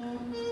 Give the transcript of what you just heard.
Mm-hmm.